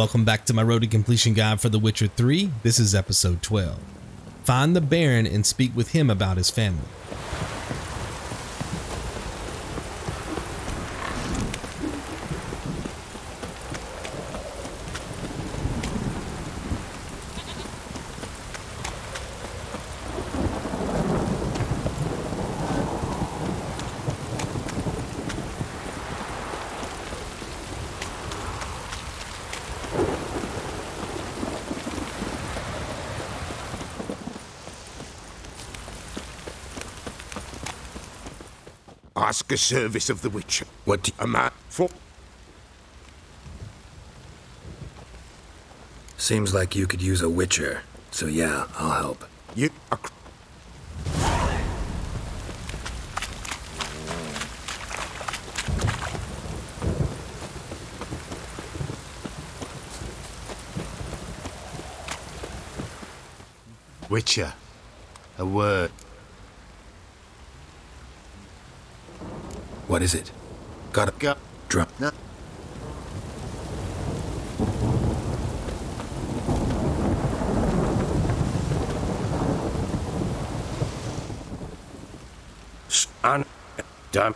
Welcome back to my road to completion guide for The Witcher 3. This is episode 12. Find the Baron and speak with him about his family. Ask a service of the Witcher. What do- a man for? Seems like you could use a witcher. So yeah, I'll help. You a Witcher. A word. What is it? Got a Go. drum. No. On. Done.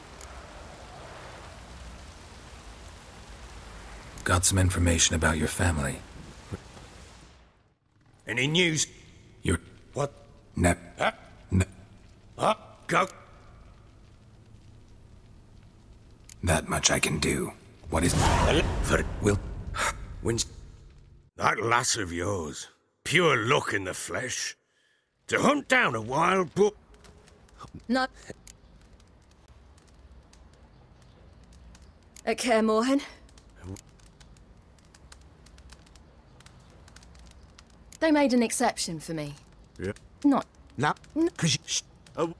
Got some information about your family. Any news? Your What? nep. Huh? Ne- Huh? Go. that much I can do. What is? For Will. when's that lass of yours? Pure luck in the flesh. To hunt down a wild book. No. At Kaer Morhen? They made an exception for me. Yeah. Not No. Cause you. Sh- oh.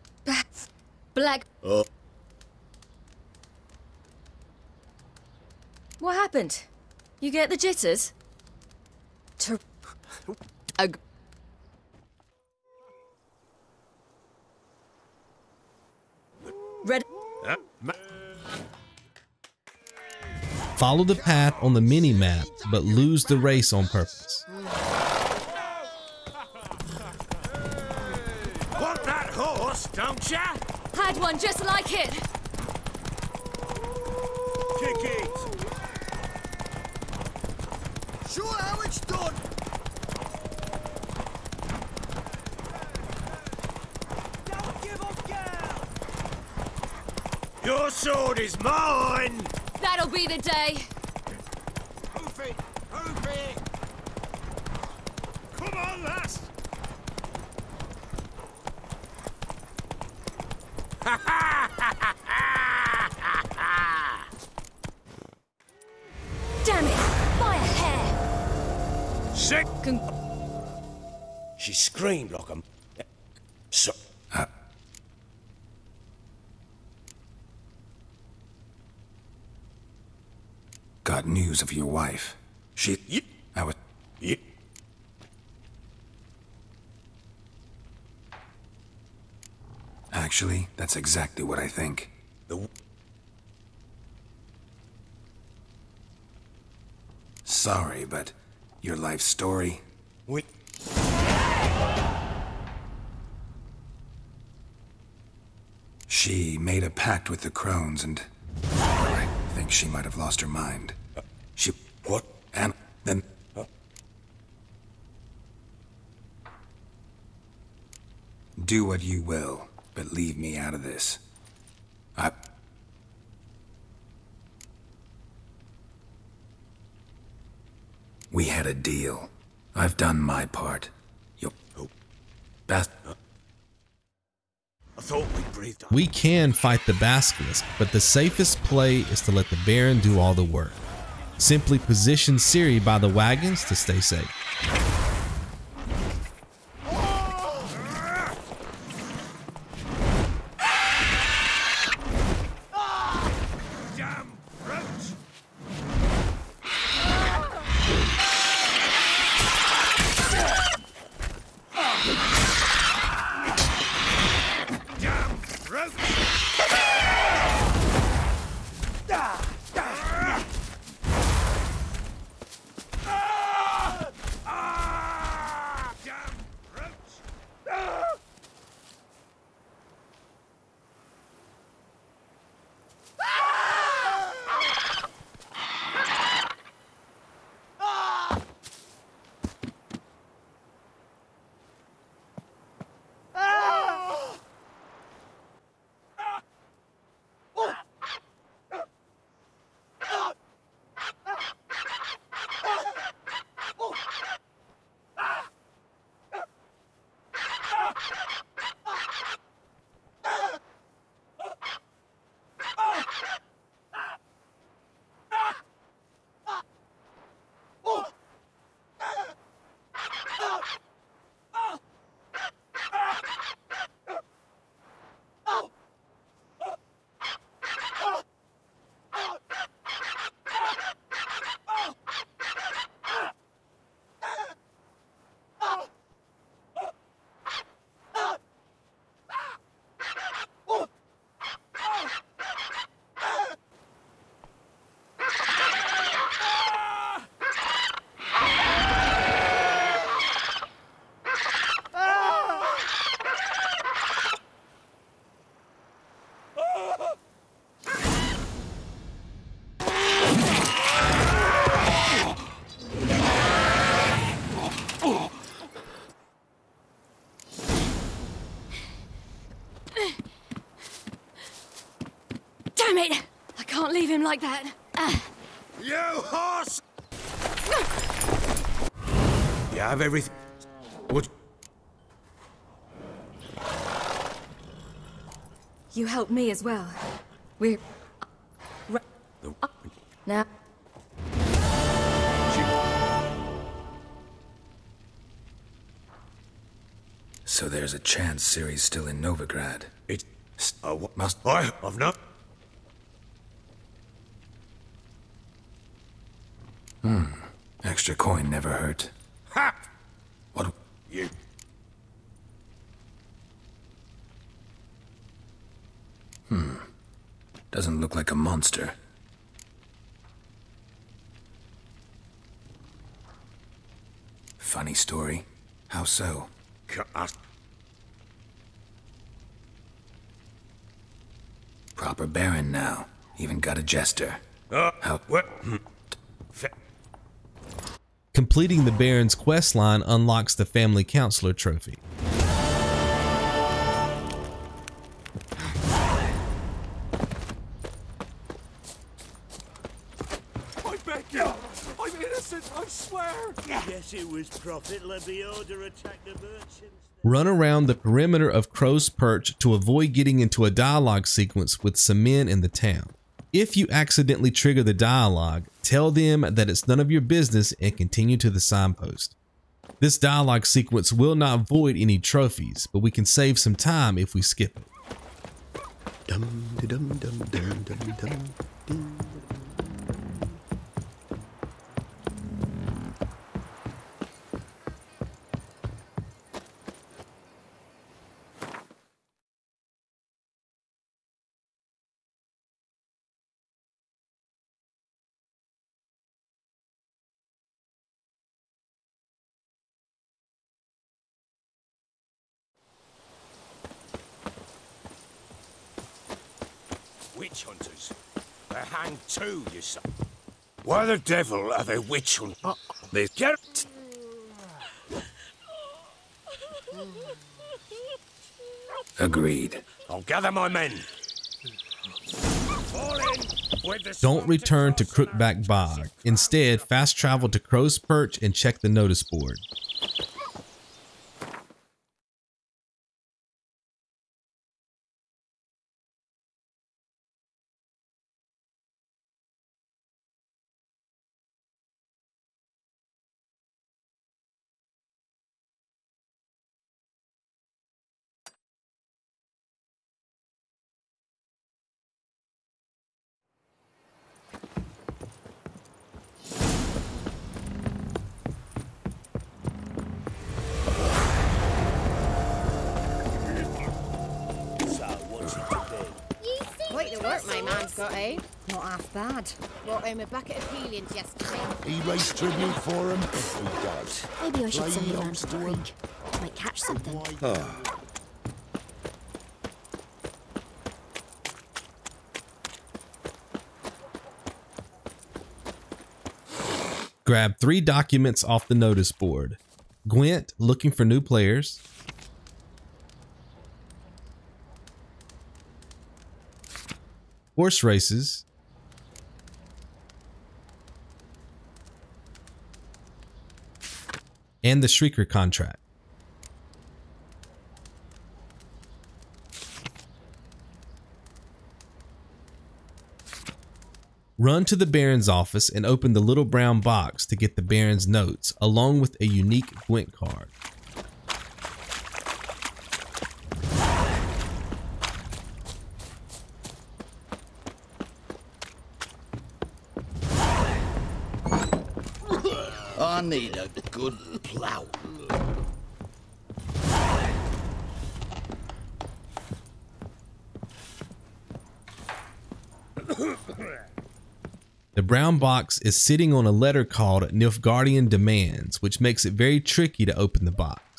black. Oh. What happened? You get the jitters? To. Ag- Red. Follow the path on the mini map, but lose the race on purpose. Want that horse, don't ya? Had one just like it. Kick it. Show how it's done. Don't give up, girl! Your sword is mine. That'll be the day. Con- She screamed like a. So. Uh. Got news of your wife. She. You, I was. you, Actually, that's exactly what I think. the, Sorry, but your life story. with, She made a pact with the crones, and I think she might have lost her mind. Uh, she what? and then uh. do what you will, but leave me out of this. I. We had a deal. I've done my part. You. Oh. Best. I thought we breathed. We can fight the Basilisk, but the safest play is to let the Baron do all the work. Simply position Ciri by the wagons to stay safe. Like that. You horse! you have everything. What? You help me as well. We're. The, Now. So there's a chance Ciri's still in Novigrad. it. Uh, what Must- I? I've not. Extra coin never hurt. Ha! What? You. Hmm. Doesn't look like a monster. Funny story. How so? ask- Proper baron now. Even got a jester. Uh, How? what? Completing the Baron's quest line unlocks the Family Counselor trophy. I beg you! I'm innocent, I swear! Yes, it was Prophet Lebioda attacked the merchants. Run around the perimeter of Crow's Perch to avoid getting into a dialogue sequence with some men in the town. If you accidentally trigger the dialogue, tell them that it's none of your business and continue to the signpost. This dialogue sequence will not void any trophies, but we can save some time if we skip it. Witch too, you say. Why the devil are they witch hunters? They get. Agreed. I'll gather my men. Fall in with the Don't return to Crookback Bog. Instead, fast travel to Crow's Perch and check the notice board. Brought home a bucket of peelings yesterday. He raised tribute for him. Oh, Who does? Maybe I should Play send you down to the to 'em. creek. Might catch something. Grab three documents off the notice board. Gwent looking for new players. Horse races. And the Shrieker contract. Run to the Baron's office and open the little brown box to get the Baron's notes, along with a unique Gwent card. I need a good plow. The brown box is sitting on a letter called Nilfgaardian Demands, which makes it very tricky to open the box.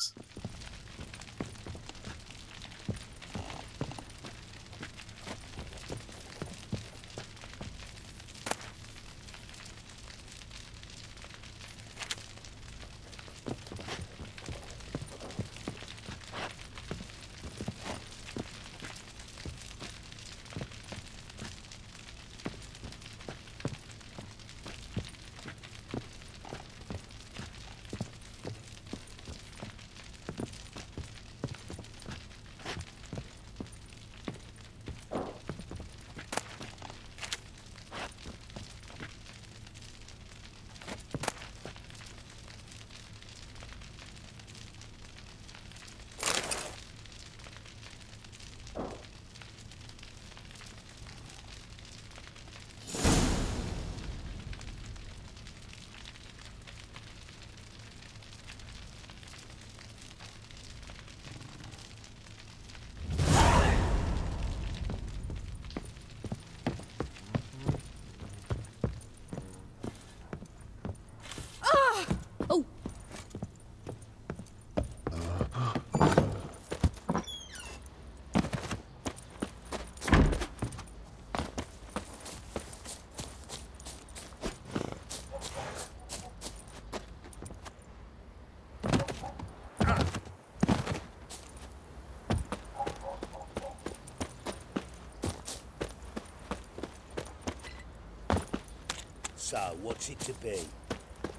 So, what's it to be?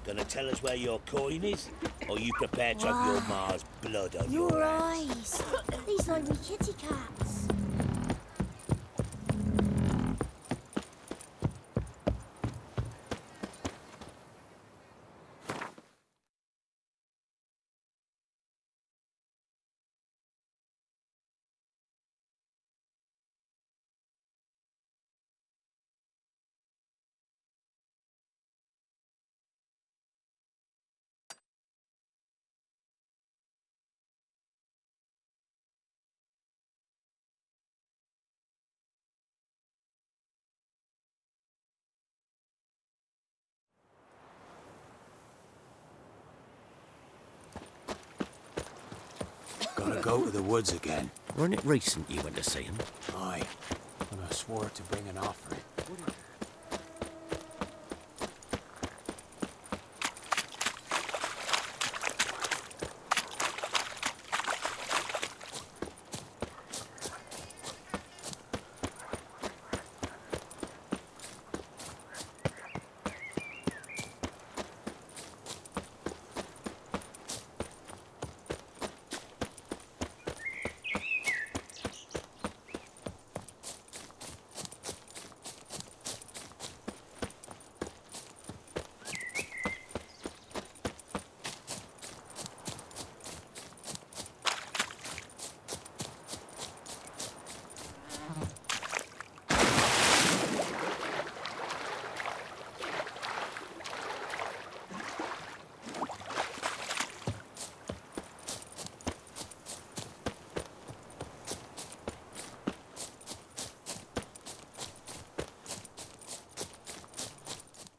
Gonna tell us where your coin is? Or you prepared to have your Mars blood on your, Your hands? eyes. These me kitty cats. Gotta go to the woods again. Wasn't it recent you went to see him? Aye. And I swore to bring an offering.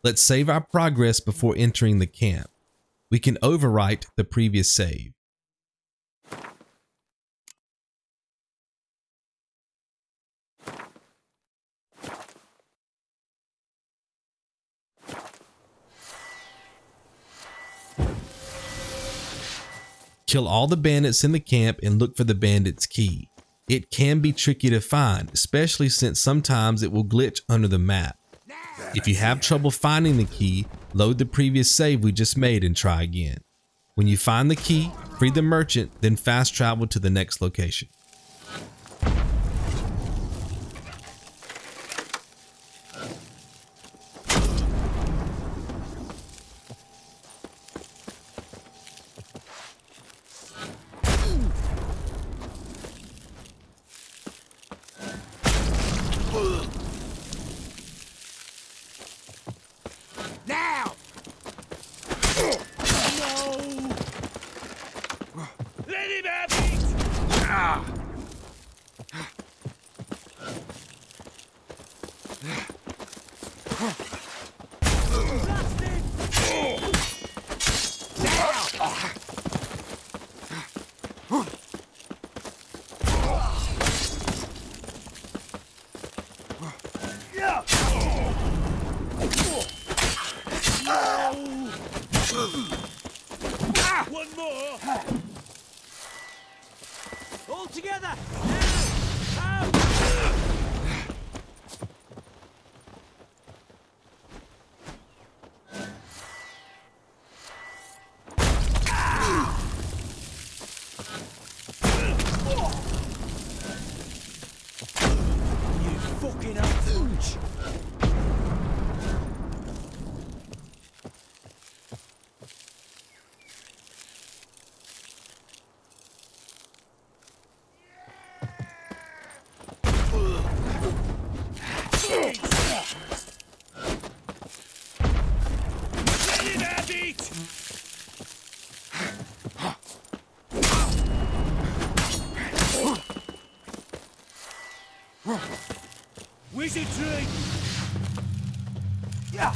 Let's save our progress before entering the camp. We can overwrite the previous save. Kill all the bandits in the camp and look for the bandit's key. It can be tricky to find, especially since sometimes it will glitch under the map. If you have trouble finding the key, load the previous save we just made and try again. When you find the key, free the merchant, then fast travel to the next location. Now! Let him have it! One more! All together! Now! Out! You fucking punch! Let him have it! Wizardry! Yeah!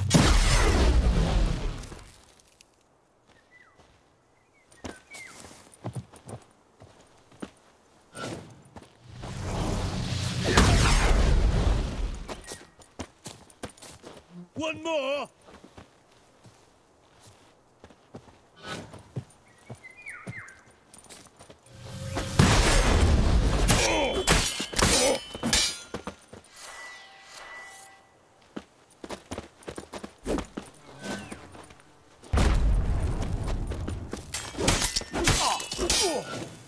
One more! Oh!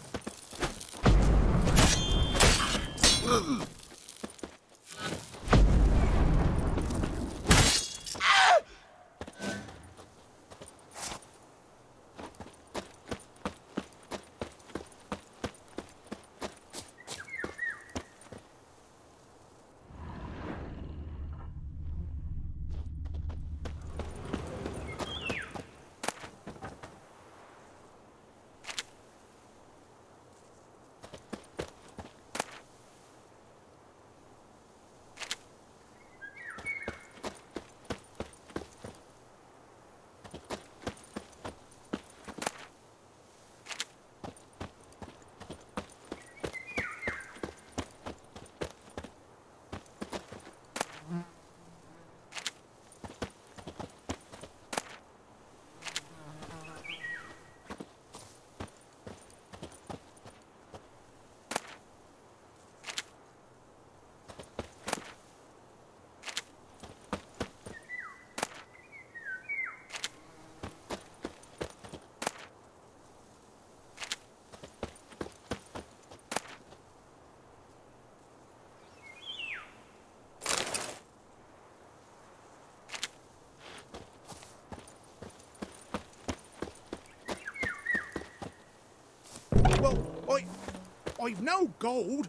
Well, I, I've no gold.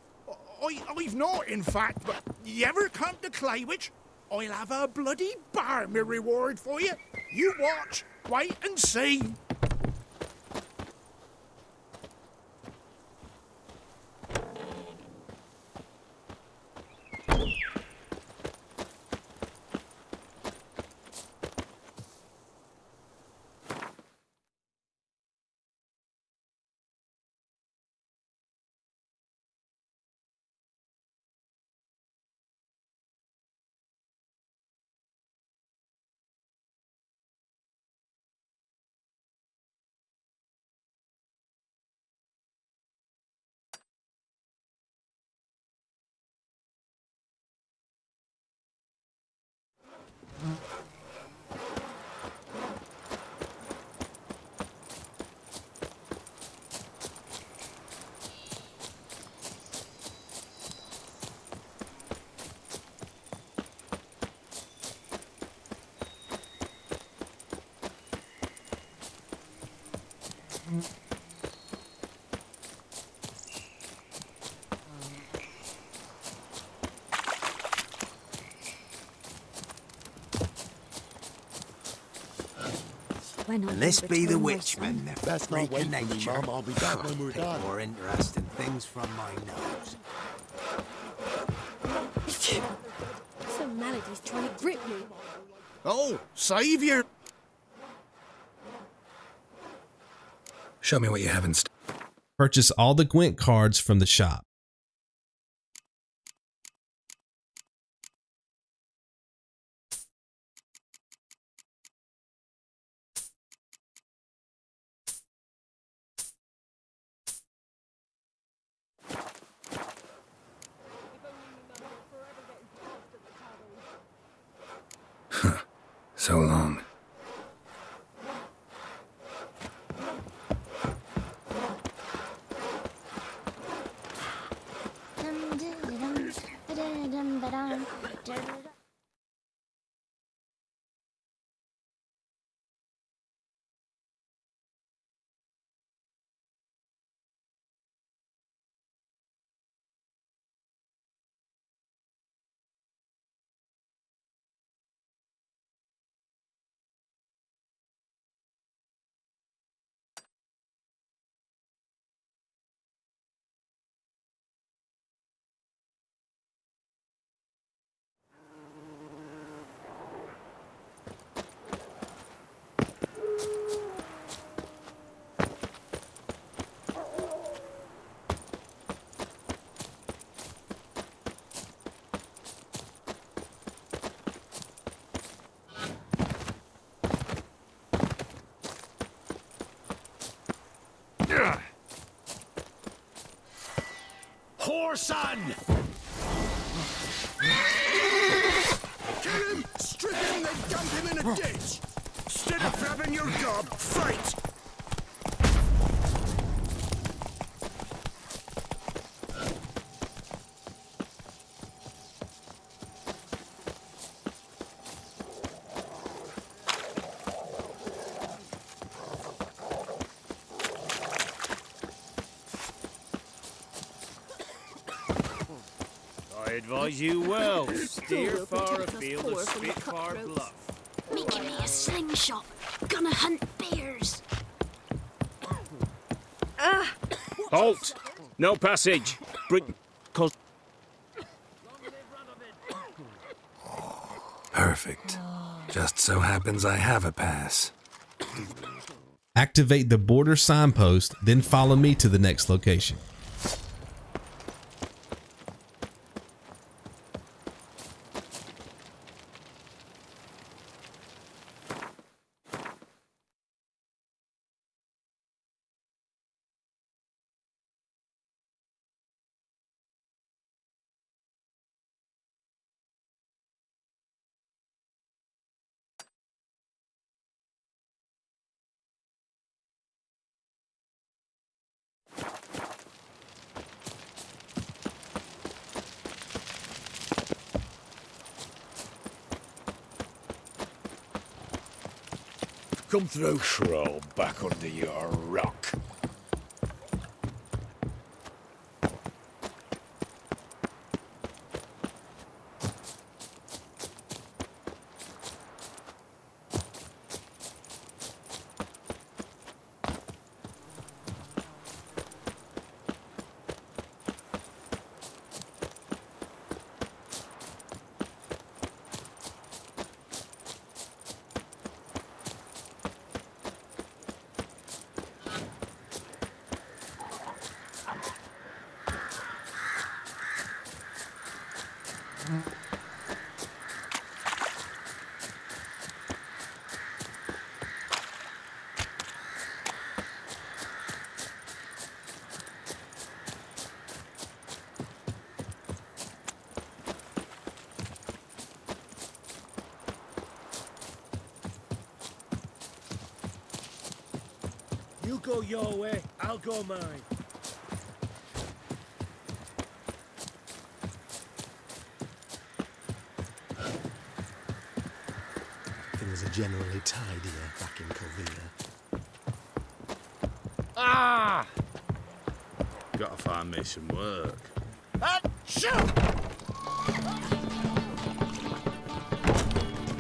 I, I've not, in fact. But you ever come to Claywitch? I'll have a bloody barmy reward for you. You watch, wait and see. And this be the witchman, son. the Best freak wait of for me, nature. I'll be back when we're Pick done. more interesting things from my nose. Some melody's trying to grip me. Oh, Saviour! Show me what you have in stock. Purchase all the Gwent cards from the shop. So long. Whoreson! Kill him! Strip him, then dump him in a ditch! Instead of grabbing your gob, fight! Advise you well. Steer far protect us afield poor of Spitfire. Bluff. Making me a slingshot. Gonna hunt bears. Halt! No passage. Bring. Cos- Perfect. Just so happens I have a pass. Activate the border signpost, then follow me to the next location. Come through, back under your rock. You go your way, I'll go mine. Things are generally tidier back in Calvia. Ah! Gotta find me some work.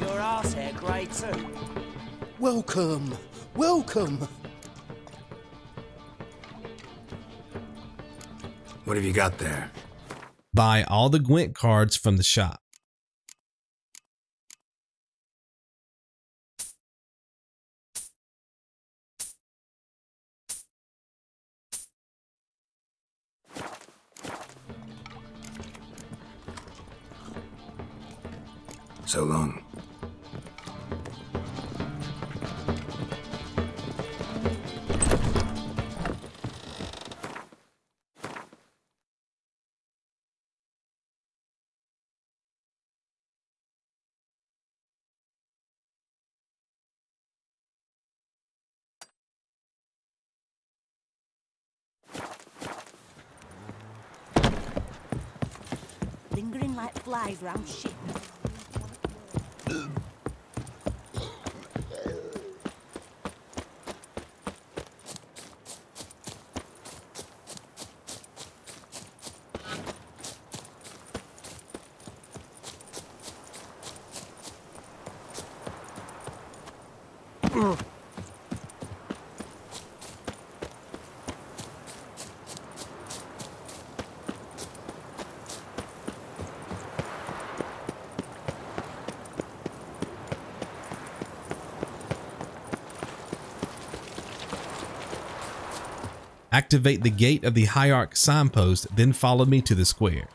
Your arse hair grey too. Welcome! Welcome! What have you got there? Buy all the Gwent cards from the shop. Oh, flies round Activate the gate of the Hierarch signpost, then follow me to the square.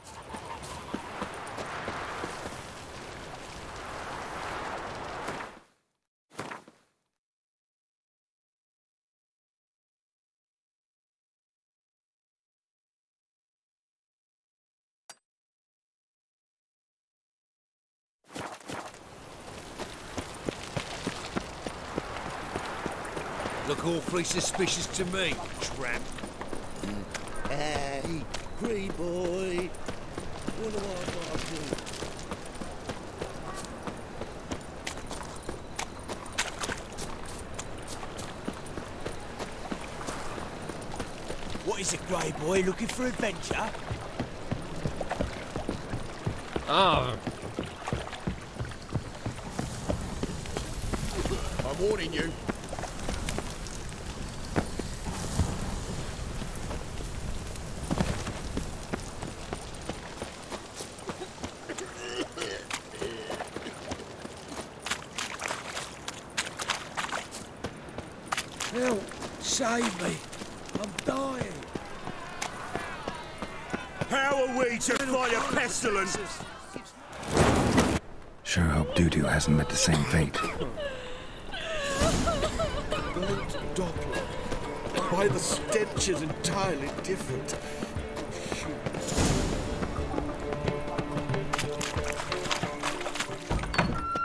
Look awfully suspicious to me, tramp. Looking for adventure? Ah, oh. How are we to fight a pestilence? Sure hope Dudu hasn't met the same fate. burnt doppler. Why the stench is entirely different.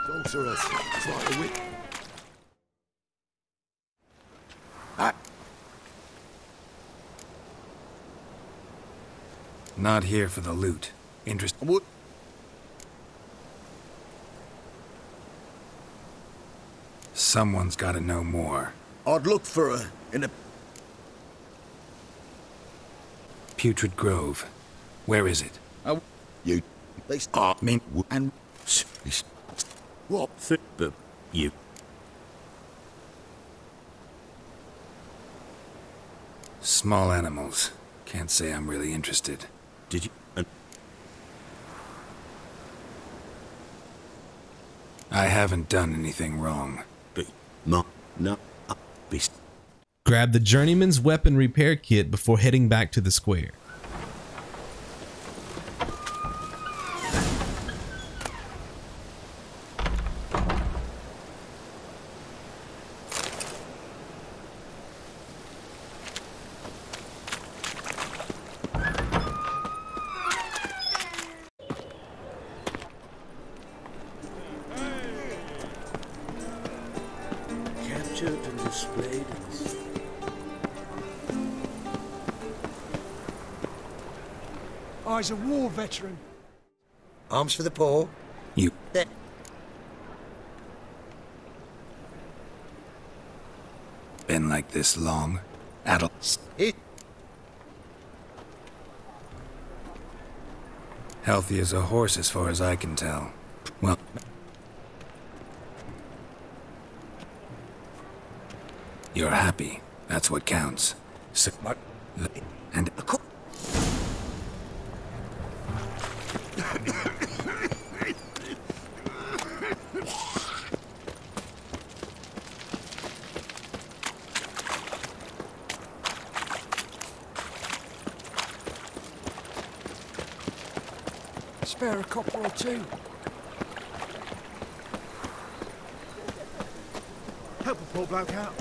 Sorceress, try a wit. Not here for the loot. Interest. What? Someone's got to know more. I'd look for her in a Putrid Grove. Where is it? Oh, you. They start ah, me and what? But you. Small animals. Can't say I'm really interested. Did you? Uh, I haven't done anything wrong. but no, no. Uh, be Grab the journeyman's weapon repair kit before heading back to the square. Veteran. Arms for the poor. You. There. Been like this long? Adults. It. Healthy as a horse as far as I can tell. Well. You're happy. That's what counts. So, and Spare a copper or two. Help a poor bloke out.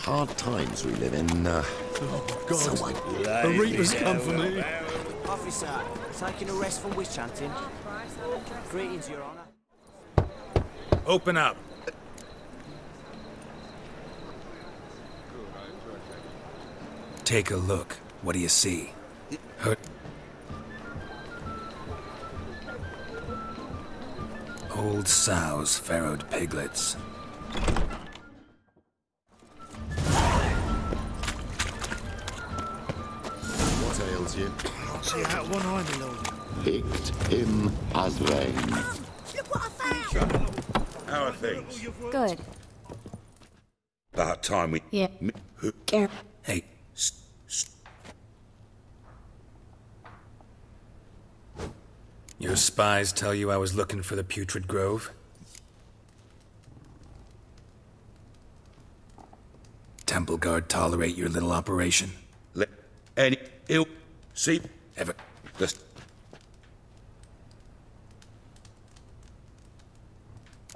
Hard times we live in. Uh, Oh, God. so I The Reapers come for me. Officer, taking a rest from witch hunting. Greetings, Your Honor. Open up. take a look. What do you see? Old sows, farrowed piglets. What ails you? See out one eye, my lord. Picked him as rain. How are things? Good. About time we. Yeah. Who- Care. Hey, s- s- your spies tell you I was looking for the Putrid Grove? Temple Guard tolerate your little operation? Let any ill see Ever. the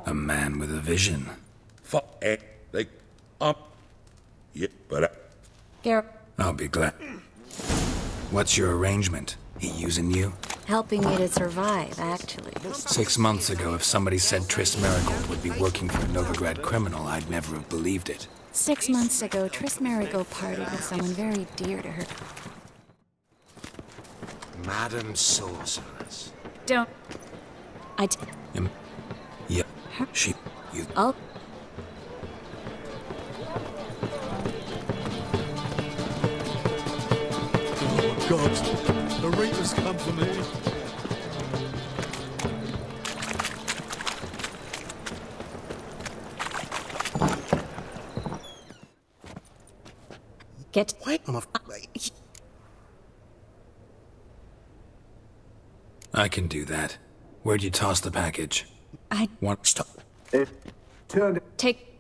A man with a vision. fuck eh, they up. Yeah, but uh, Care. I'll be glad. What's your arrangement? He using you? Helping me to survive, actually. Six months ago, if somebody said Triss Merigold would be working for a Novigrad criminal, I'd never have believed it. Six months ago, Triss Merigold partied with someone very dear to her. Madam Sorceress. Don't. I. T- Um, yeah, she, you. I'll. Oh, God. The Reapers come for me. Get away uh, from I can do that. Where'd you toss the package? I... want Stop. It turned... Take...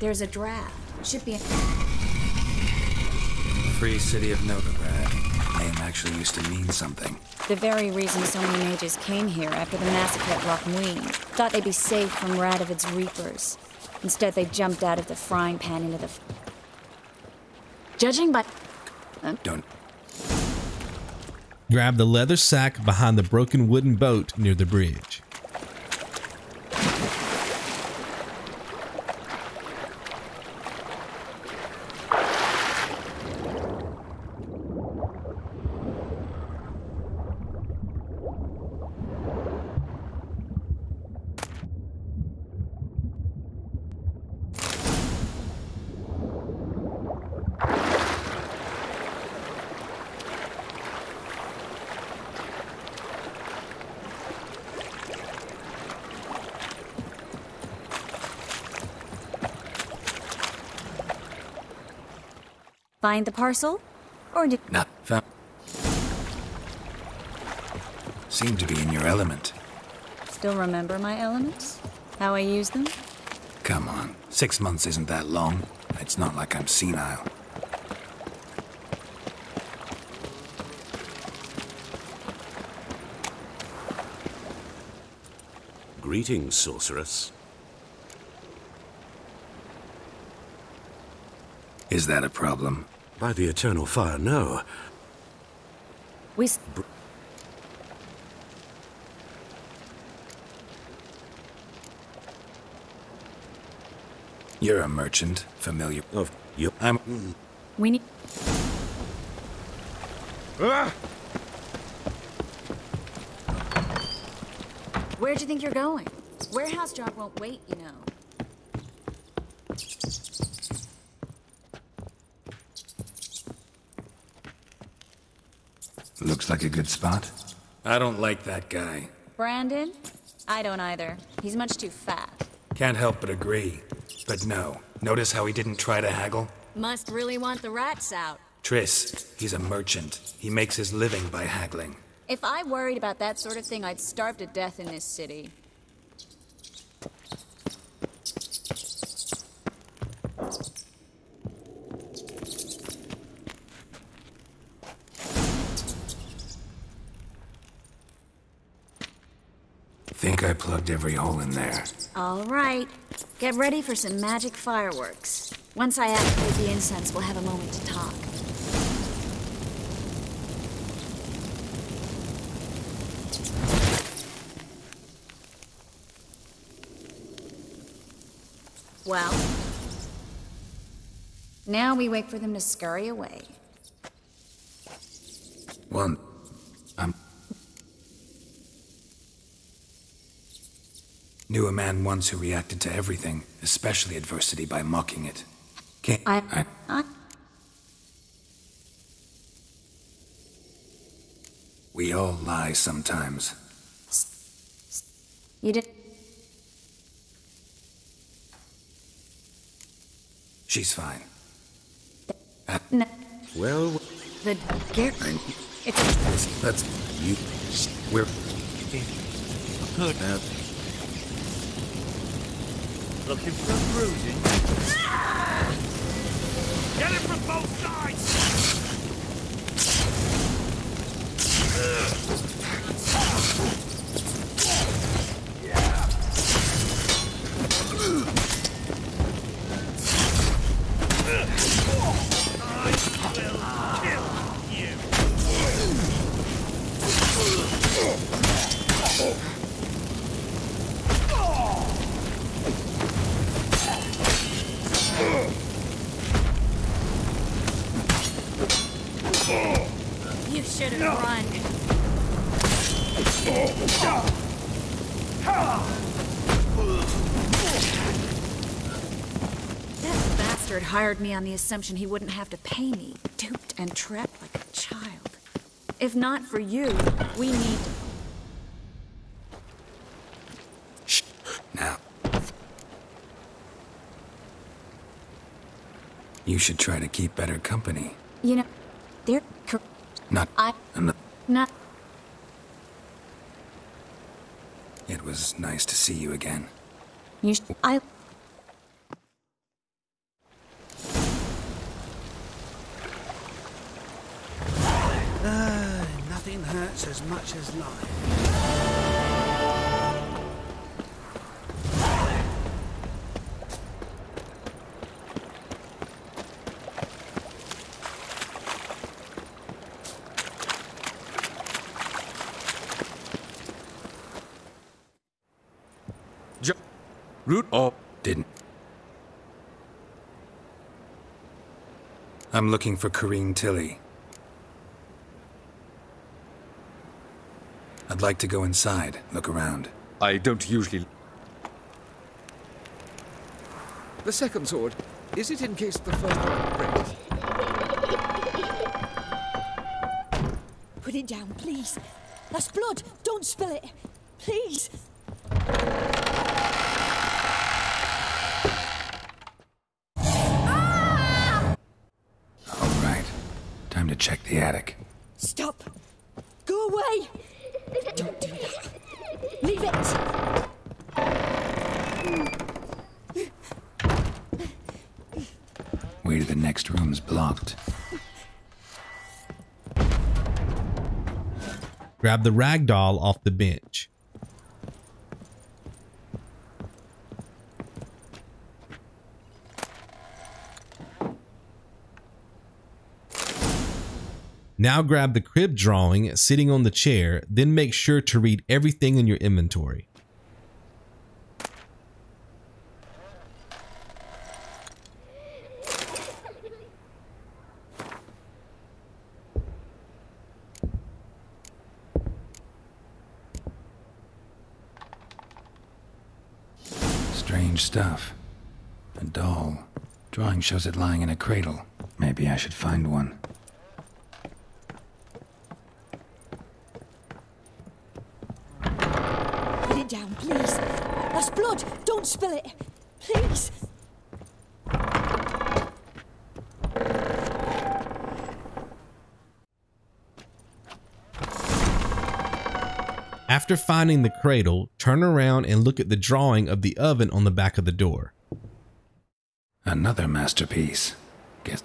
There's a draft. Should be. A... Free City of Novigrad. Name actually used to mean something. The very reason so many mages came here after the massacre at Loc Muinne. Thought they'd be safe from Radovid's reapers. Instead, they jumped out of the frying pan into the. F- Judging by. Huh? Don't. Grab the leather sack behind the broken wooden boat near the bridge. Find the parcel? Or did. Nah, found. Seem to be in your element. Still remember my elements? How I use them? Come on. Six months isn't that long. It's not like I'm senile. Greetings, sorceress. Is that a problem? By the eternal fire, no. We. s- You're a merchant, familiar. Of you. I'm. We need. Ah! Where'd you think you're going? Warehouse job won't wait, you know. Looks like a good spot. I don't like that guy. Brandon? I don't either. He's much too fat. Can't help but agree. But no. Notice how he didn't try to haggle? Must really want the rats out. Triss, he's a merchant. He makes his living by haggling. If I worried about that sort of thing, I'd starve to death in this city. Think I plugged every hole in there. All right. Get ready for some magic fireworks. Once I activate the incense, we'll have a moment to talk. Well, now we wait for them to scurry away. One. Knew a man once who reacted to everything, especially adversity, by mocking it. Can't. I. I I we all lie sometimes. you did. She's fine. No, Well, the Gar- It's. That's you. We're. good. Uh, Looking for a bruising? get it from both sides! Run. That bastard hired me on the assumption he wouldn't have to pay me, duped and trapped like a child. If not for you, we need Shh. Now. You should try to keep better company. You know, they're Not. I not. not. It was nice to see you again. You sh- I. Uh, nothing hurts as much as life. Root or Didn't. I'm looking for Corinne Tilly. I'd like to go inside, look around. I don't usually. The second sword, is it in case the first one breaks? Put it down, please. That's blood. Don't spill it. Please. The attic. Stop. Go away. Don't do that. Leave it. Way to the next room's blocked. Grab the rag doll off the bench. Now grab the crib drawing sitting on the chair, then make sure to read everything in your inventory. Strange stuff. A doll. Drawing shows it lying in a cradle. Maybe I should find one. Put it down, please. That's blood. Don't spill it. Please. After finding the cradle, turn around and look at the drawing of the oven on the back of the door. Another masterpiece. Guess.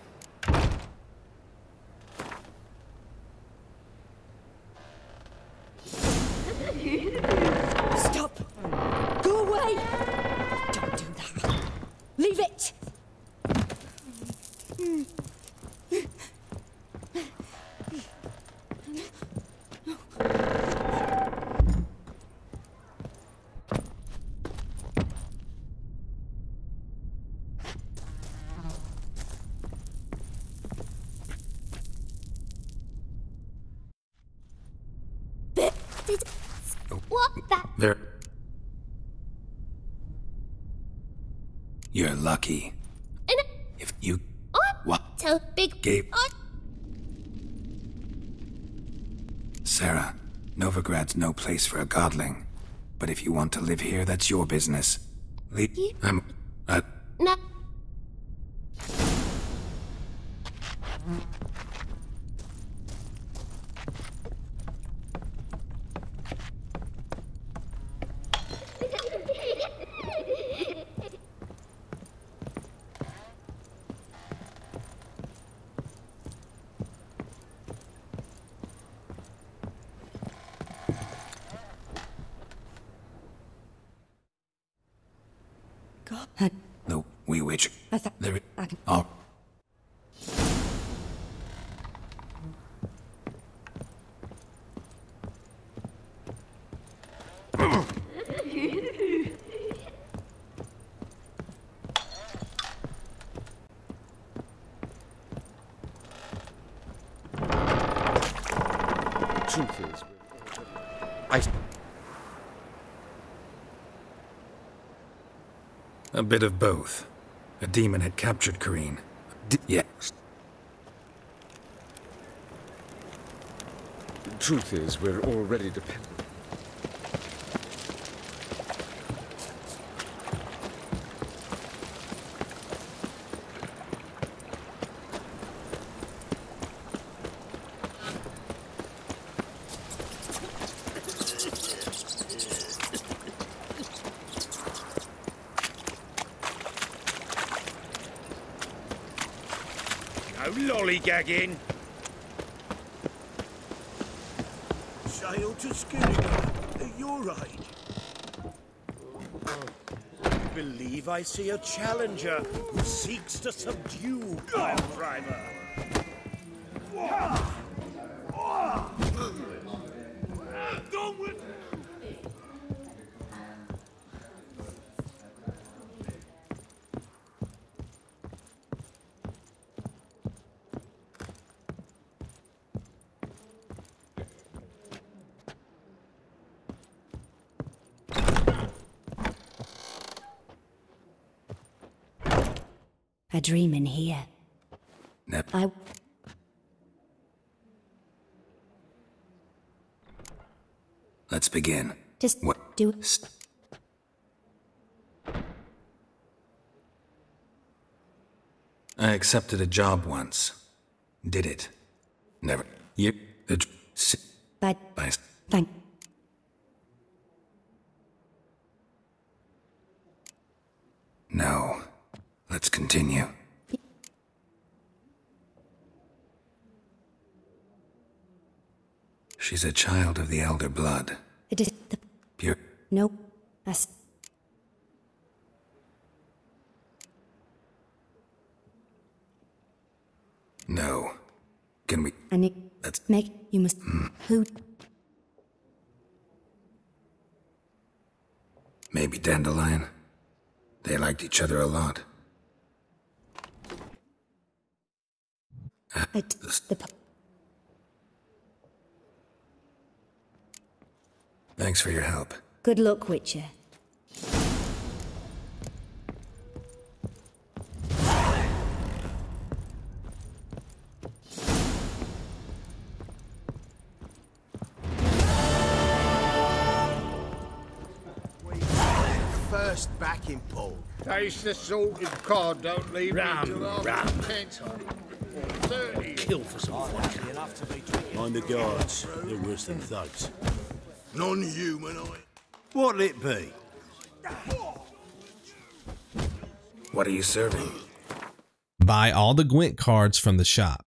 Stop. Go away. Don't do that. Leave it. Did what that? There. You're lucky. And If you what? So big. Gabe. Oh, Sarah, Novigrad's no place for a godling. But if you want to live here, that's your business. Le- I'm. Uh, no. God. the wee witch. I thought There. I can. Oh. A bit of both. A demon had captured Corinne. D- yeah. The truth is, we're already dependent. No lollygagging. Sail to Skilligan. You're right. Believe I see a challenger who seeks to subdue Pile Driver. A dream in here. Nep. I. Let's begin. Just What? do. I accepted a job once. Did it. Never. Tr- si- But I- thank. No. Let's continue. She's a child of the elder blood. It is the. Pure. No. No. Can we? And it. Make. You must. Hmm. Who. Maybe Dandelion. They liked each other a lot. It, the. p- Thanks for your help. Good luck, Witcher. First backing pole. Taste the salted cod, don't leave Rum, me till after rum. Ten time. Kill for some fun. You'll have to be drinking. Mind the guards. They're worse than thugs. Non-human, I. What'll it be? What are you serving? Buy all the Gwent cards from the shop.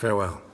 Farewell.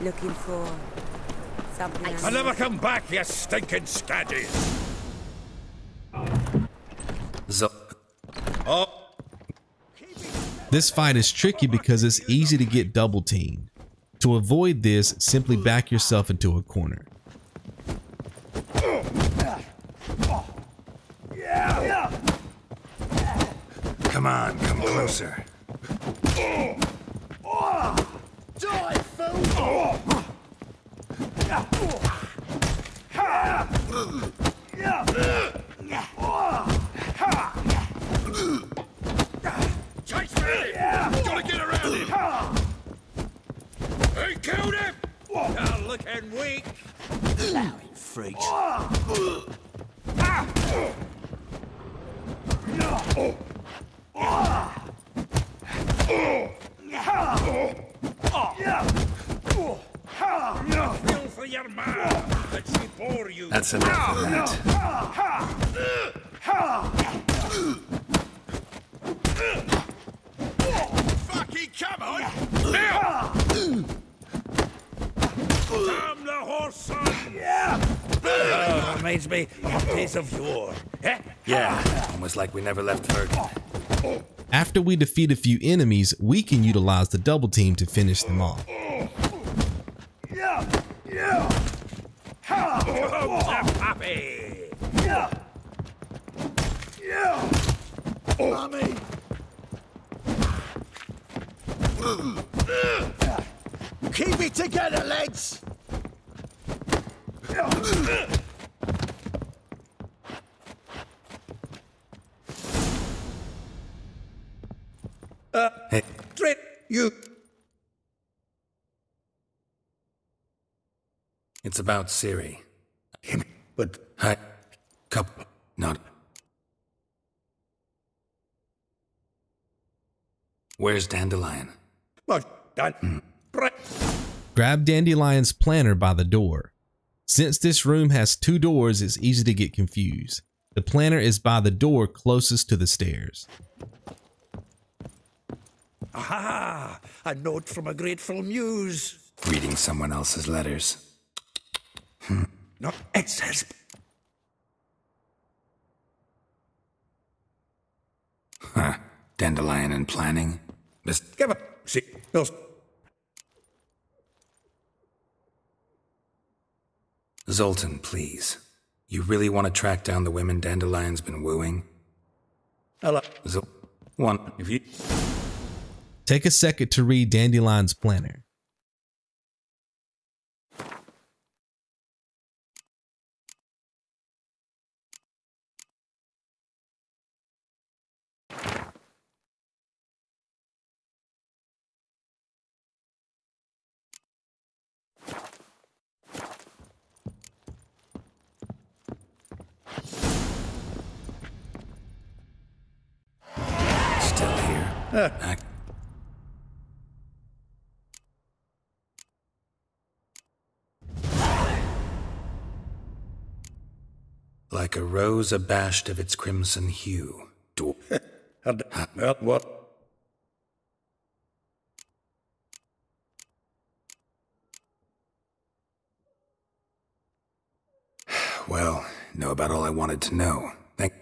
Looking for something. else? I never come back, you stinking scaddies. Zo- Oh, This fight is tricky because it's easy to get double teamed. To avoid this, simply back yourself into a corner. Come on, come closer. Die, fool! chase me! Gotta get around him! He killed him! Now looking weak! Allowing freaks. Feel for your man. Let's see bore you. That's enough of that. Fucking come on! Now! Damn the horse, son! Yeah! Oh, reminds me of days of yore. Eh? Yeah, almost like we never left Vergen. After we defeat a few enemies, we can utilize the double team to finish them off. Yeah! Yeah! Ha! Come to Pappy! Yeah! Yeah! Mommy! Keep it together, lads! Hey, Straight, you! it's about Ciri. But Hi. Cup. Not. Where's Dandelion? But done. Hmm. Right. Grab Dandelion's planner by the door. Since this room has two doors, it's easy to get confused. The planner is by the door closest to the stairs. Aha! A note from a grateful muse. Reading someone else's letters. Hmm. Not excess. Huh. Dandelion and planning. This Give a see. No. Zoltan, please. You really want to track down the women Dandelion's been wooing? Hello. Zol- one, if you. Take a second to read Dandelion's planner. Rose abashed of its crimson hue. Do- And well, what? well, know about all I wanted to know. Thank.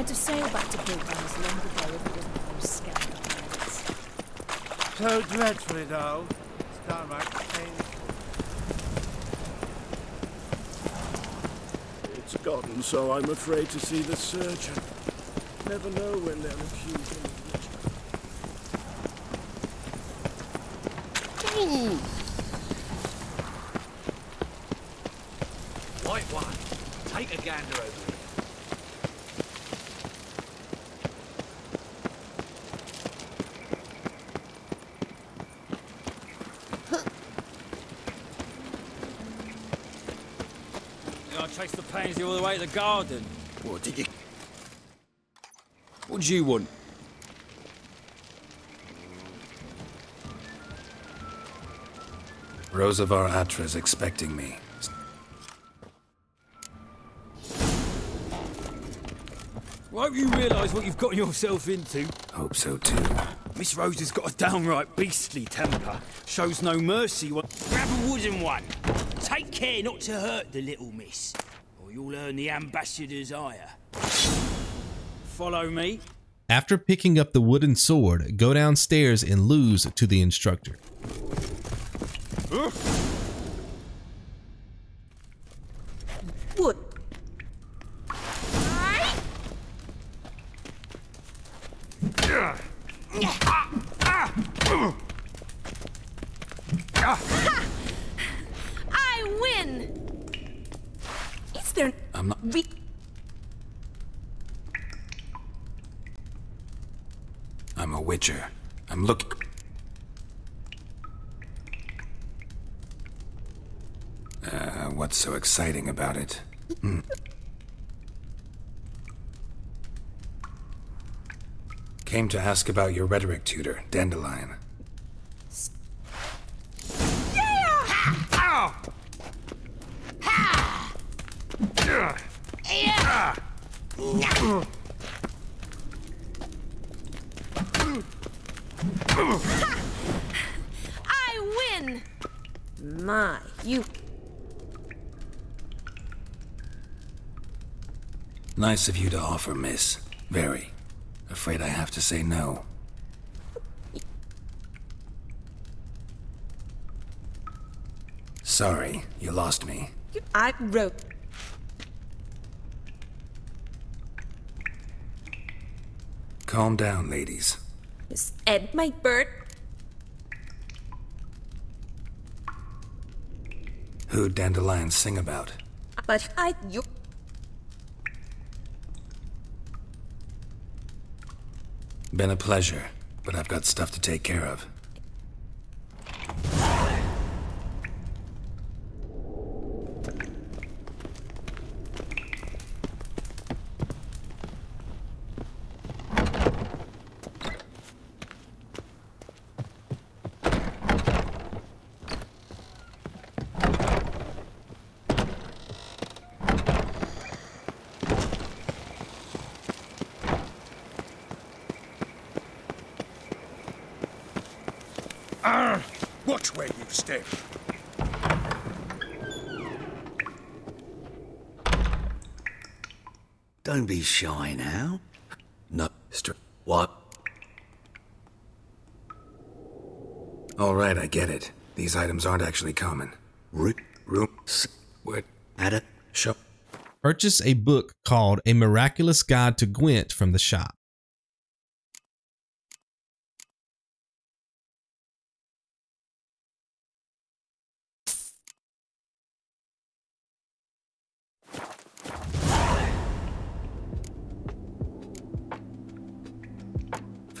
I'd have sailed back to Bilbo's long ago if it wasn't for those scoundrels. So dreadfully dull. It's downright painful. It's gotten so I'm afraid to see the surgeon. Never know when they'll accuse him of witchcraft. White one, take a gander over here. I chased the pansy the way to the garden. What did you... What do you want? Rosa var Attre's expecting me. I hope you realise what you've got yourself into. Hope so too. Miss Rose has got a downright beastly temper. Shows no mercy. What? Grab a wooden one. Take care not to hurt the little miss. You'll earn the ambassador's hire. Follow me. After picking up the wooden sword, go downstairs and lose to the instructor. Wood. I win! Is there... I'm not. We... I'm a witcher. I'm look. Uh, what's so exciting about it? Hmm. Came to ask about your rhetoric tutor, Dandelion. I win! My, you... Nice of you to offer, miss. Very. Afraid I have to say no. Sorry, you lost me. I wrote... Calm down, ladies. Miss Ed, my bird. Who'd Dandelion sing about? But I... You... Been a pleasure, but I've got stuff to take care of. Ah, watch where you step. Don't be shy now. No, str- what? All right, I get it. These items aren't actually common. Root, room, what? Ada, shop. Purchase a book called A Miraculous Guide to Gwent from the shop.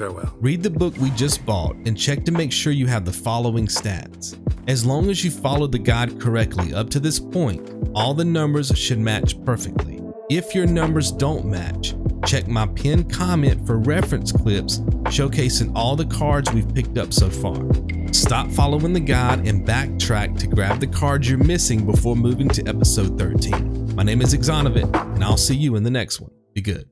Farewell. Read the book we just bought and check to make sure you have the following stats. As long as you followed the guide correctly up to this point, all the numbers should match perfectly. If your numbers don't match, check my pinned comment for reference clips showcasing all the cards we've picked up so far. Stop following the guide and backtrack to grab the cards you're missing before moving to episode 13. My name is Exonovit, and I'll see you in the next one. Be good.